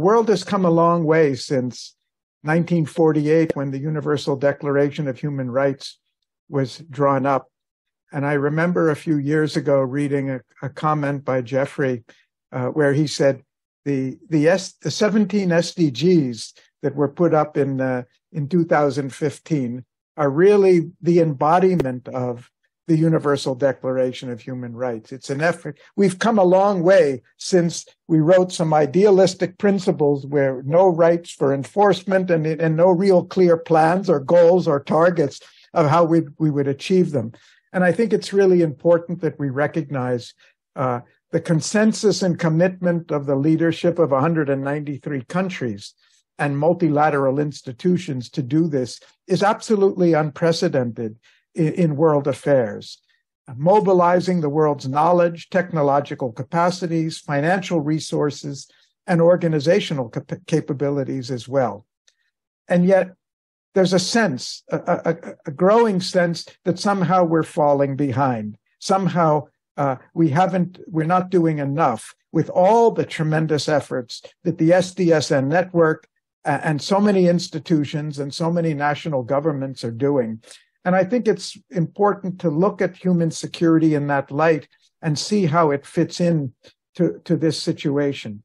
The world has come a long way since 1948 when the Universal Declaration of Human Rights was drawn up. And I remember a few years ago reading a, a comment by Jeffrey uh, where he said the the, S, the 17 SDGs that were put up in uh, in 2015 are really the embodiment of the Universal Declaration of Human Rights. It's an effort. We've come a long way since we wrote some idealistic principles where no rights for enforcement and, and no real clear plans or goals or targets of how we, we would achieve them. And I think it's really important that we recognize uh, the consensus and commitment of the leadership of 193 countries and multilateral institutions to do this is absolutely unprecedented in, in world affairs, mobilizing the world's knowledge, technological capacities, financial resources, and organizational cap- capabilities as well. And yet, there's a sense, a, a, a, growing sense that somehow we're falling behind. Somehow uh, we haven't, we're not doing enough with all the tremendous efforts that the SDSN network and so many institutions and so many national governments are doing. And I think it's important to look at human security in that light and see how it fits in to, to this situation.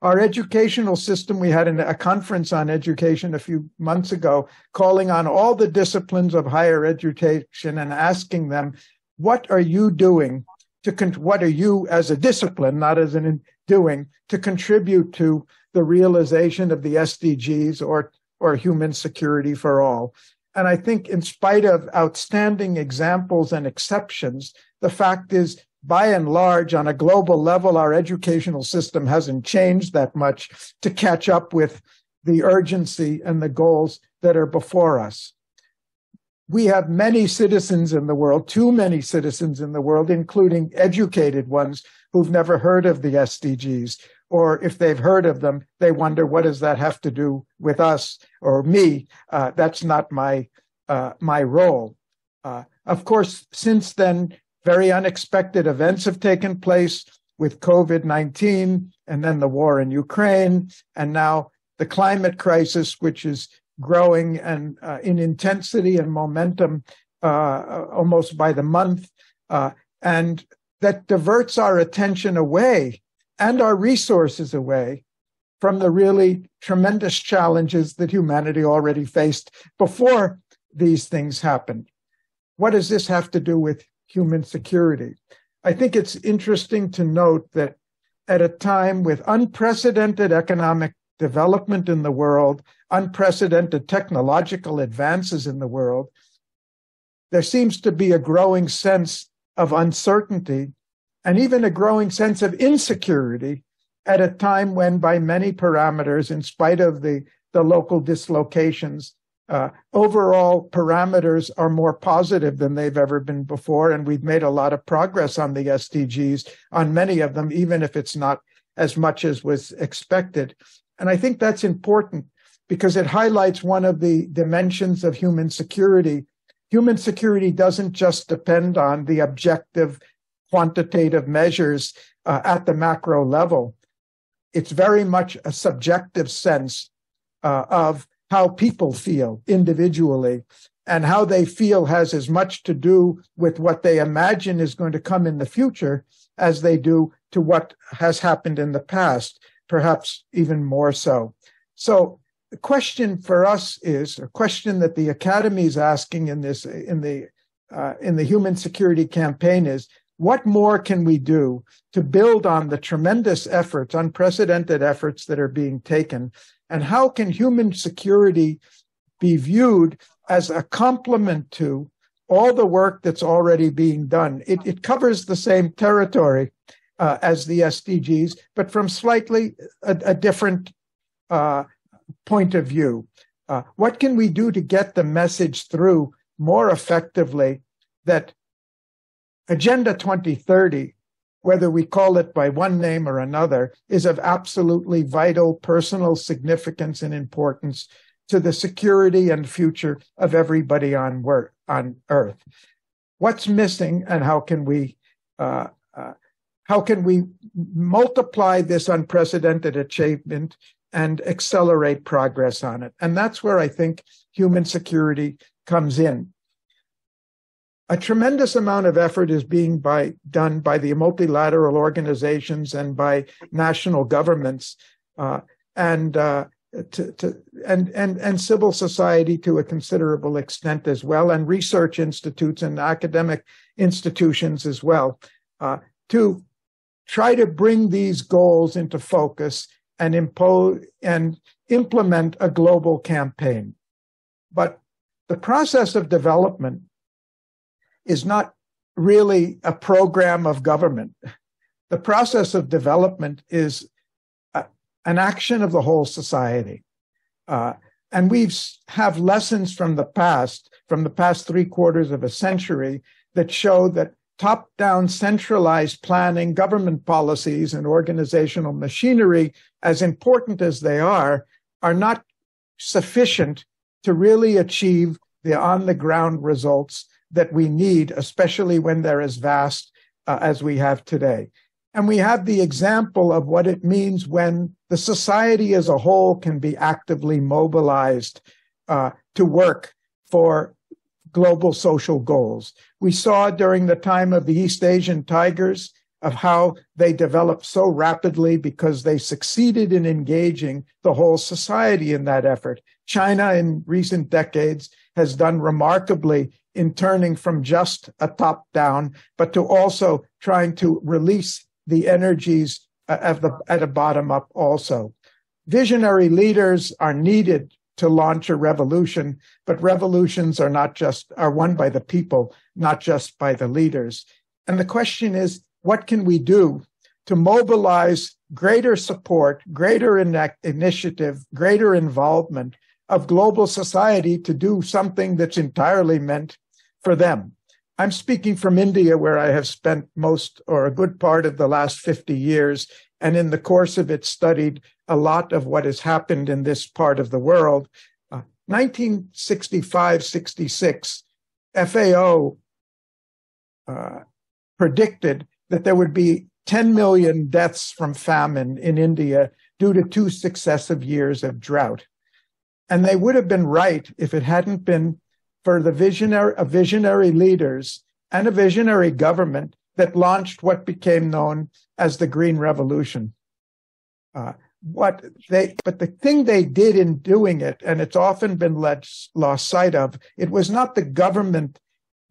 Our educational system, we had a conference on education a few months ago, calling on all the disciplines of higher education and asking them, what are you doing to, con- what are you as a discipline, not as an doing, to contribute to the realization of the SDGs or, or human security for all? And I think, in spite of outstanding examples and exceptions, the fact is, by and large, on a global level, our educational system hasn't changed that much to catch up with the urgency and the goals that are before us. We have many citizens in the world, too many citizens in the world, including educated ones who've never heard of the SDGs, or if they've heard of them, they wonder what does that have to do with us or me? Uh, that's not my uh, my role. Uh, of course, since then, very unexpected events have taken place with COVID 19 and then the war in Ukraine, and now the climate crisis, which is growing and uh, in intensity and momentum uh, almost by the month, uh, and that diverts our attention away and our resources away from the really tremendous challenges that humanity already faced before these things happened. What does this have to do with human security? I think it's interesting to note that at a time with unprecedented economic development in the world, unprecedented technological advances in the world, there seems to be a growing sense of uncertainty and even a growing sense of insecurity at a time when, by many parameters, in spite of the, the local dislocations, uh, overall parameters are more positive than they've ever been before. And we've made a lot of progress on the SDGs, on many of them, even if it's not as much as was expected. And I think that's important because it highlights one of the dimensions of human security. Human security doesn't just depend on the objective quantitative measures uh, at the macro level. It's very much a subjective sense uh, of how people feel individually and how they feel has as much to do with what they imagine is going to come in the future as they do to what has happened in the past, perhaps even more so. So the question for us is a question that the academy is asking in this in the uh, in the human security campaign is what more can we do to build on the tremendous efforts, unprecedented efforts that are being taken? And how can human security be viewed as a complement to all the work that's already being done? It, it covers the same territory uh, as the SDGs, but from slightly a, a different uh, point of view. Uh, what can we do to get the message through more effectively that Agenda 2030, whether we call it by one name or another, is of absolutely vital personal significance and importance to the security and future of everybody on, work, on Earth. What's missing, and how can we uh, uh, how can we multiply this unprecedented achievement and accelerate progress on it. And that's where I think human security comes in. A tremendous amount of effort is being by, done by the multilateral organizations and by national governments uh, and uh, to, to, and and and civil society to a considerable extent as well, and research institutes and academic institutions as well, uh, to try to bring these goals into focus and impose and implement a global campaign. But the process of development is not really a program of government. The process of development is a, an action of the whole society. Uh, and we have lessons from the past, from the past three quarters of a century, that show that top down centralized planning, government policies, and organizational machinery, as important as they are, are not sufficient to really achieve the on the ground results that we need, especially when they're as vast uh, as we have today. And we have the example of what it means when the society as a whole can be actively mobilized uh, to work for global social goals. We saw during the time of the East Asian Tigers of how they developed so rapidly because they succeeded in engaging the whole society in that effort. China in recent decades has done remarkably in turning from just a top down, but to also trying to release the energies uh, at the at a bottom up also. Visionary leaders are needed to launch a revolution, but revolutions are not just are won by the people, not just by the leaders. And the question is, what can we do to mobilize greater support, greater in- initiative, greater involvement of global society to do something that's entirely meant for them? I'm speaking from India, where I have spent most or a good part of the last 50 years, and in the course of it, studied a lot of what has happened in this part of the world. Uh, 1965 66, FAO uh, predicted that there would be 10 million deaths from famine in India due to two successive years of drought. And they would have been right if it hadn't been for the visionary, visionary leaders and a visionary government that launched what became known as the Green Revolution. Uh, what they, but the thing they did in doing it, and it's often been let, lost sight of, it was not the government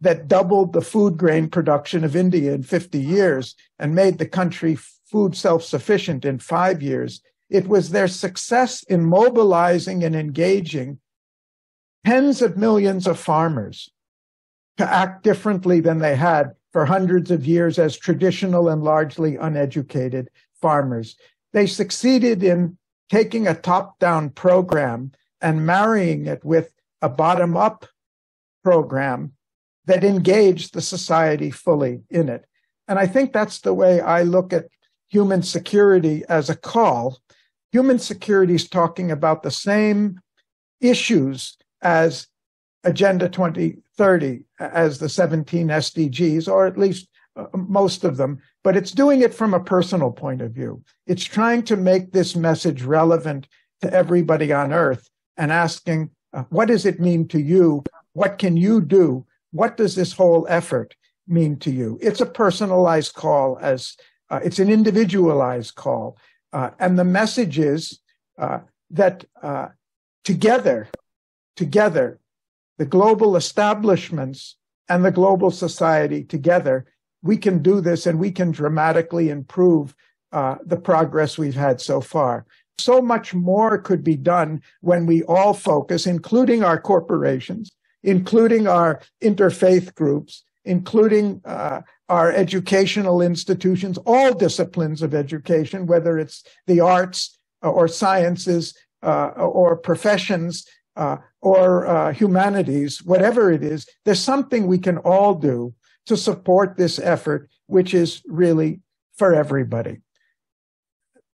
that doubled the food grain production of India in 50 years and made the country food self sufficient in five years. It was their success in mobilizing and engaging tens of millions of farmers to act differently than they had for hundreds of years as traditional and largely uneducated farmers. They succeeded in taking a top down program and marrying it with a bottom up program that engaged the society fully in it. And I think that's the way I look at human security as a call. Human security is talking about the same issues as Agenda 2030, as the 17 SDGs, or at least uh, most of them, but it's doing it from a personal point of view. It's trying to make this message relevant to everybody on earth and asking, uh, what does it mean to you? What can you do? What does this whole effort mean to you? It's a personalized call as uh, it's an individualized call. Uh, and the message is uh, that uh, together together, the global establishments and the global society together, we can do this and we can dramatically improve uh, the progress we've had so far. So much more could be done when we all focus, including our corporations, including our interfaith groups, including uh, our educational institutions, all disciplines of education, whether it's the arts or sciences uh, or professions, uh, or uh, humanities, whatever it is, there's something we can all do to support this effort, which is really for everybody.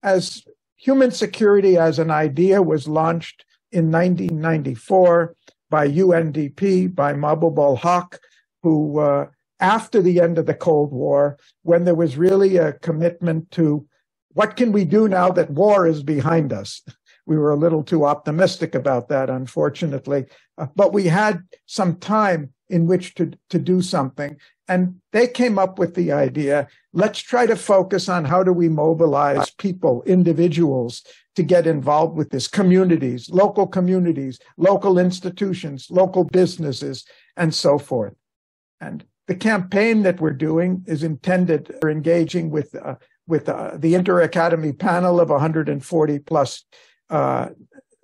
As human security as an idea was launched in 1994 by UNDP, by Mahbub ul Haq, who, uh, after the end of the Cold War, when there was really a commitment to what can we do now that war is behind us? we were a little too optimistic about that, unfortunately. Uh, but we had some time in which to, to do something. And they came up with the idea let's try to focus on how do we mobilize people, individuals, to get involved with this communities, local communities, local institutions, local businesses, and so forth. And the campaign that we're doing is intended for engaging with uh, with uh, the Inter Academy panel of 140 plus uh,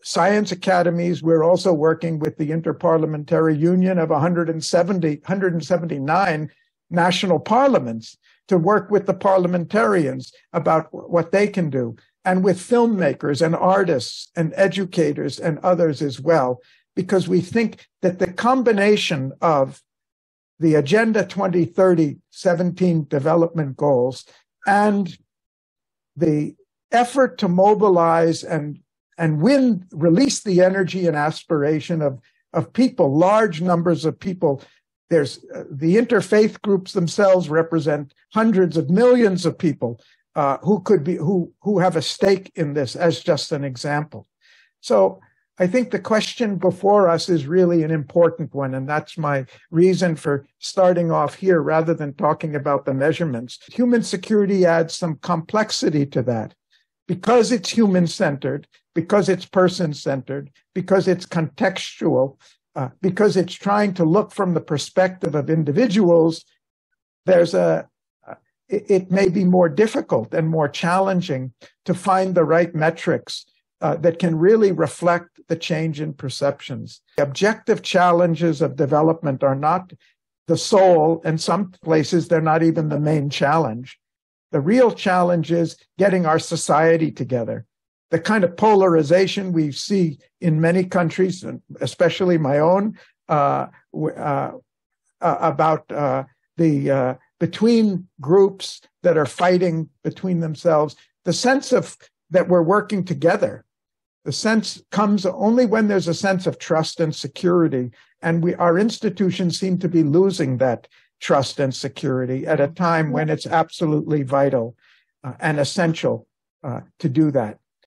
science academies. We're also working with the Interparliamentary Union of 170, 179 national parliaments to work with the parliamentarians about what they can do, and with filmmakers and artists and educators and others as well, because we think that the combination of the Agenda 2030 17 development goals and the effort to mobilize and and win release the energy and aspiration of of people large numbers of people. There's uh, the interfaith groups themselves represent hundreds of millions of people uh, who could be who who have a stake in this as just an example. So I think the question before us is really an important one, and that's my reason for starting off here rather than talking about the measurements. Human security adds some complexity to that because it's human centered, because it's person centered, because it's contextual, uh, because it's trying to look from the perspective of individuals. There's a uh, it, may be more difficult and more challenging to find the right metrics uh, that can really reflect the change in perceptions. The objective challenges of development are not the sole, and some places, they're not even the main challenge. The real challenge is getting our society together. The kind of polarization we see in many countries, especially my own, uh, uh, uh about uh, the uh, between groups that are fighting between themselves, the sense of that we're working together the sense comes only when there's a sense of trust and security. And we, our institutions seem to be losing that trust and security at a time when it's absolutely vital uh, and essential uh, to do that.